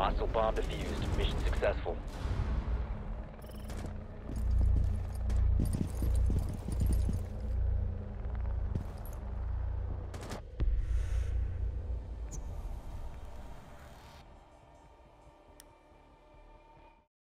Hostile bomb defused. Mission successful.